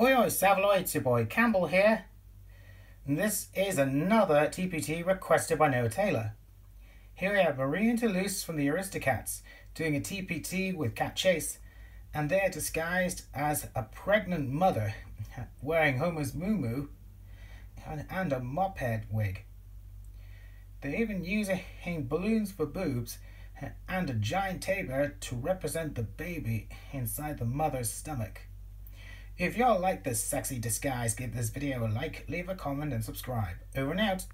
Oi oi Savaloy, oh, it's your boy Campbell here. And this is another TPT requested by Noah Taylor. Here we have Marie and Toulouse from the Aristocats doing a TPT with Cat Chase, and they're disguised as a pregnant mother wearing Homer's moo and a mop head wig. They're even using balloons for boobs and a giant bear to represent the baby inside the mother's stomach. If y'all like this sexy disguise, give this video a like, leave a comment, and subscribe. Over and out.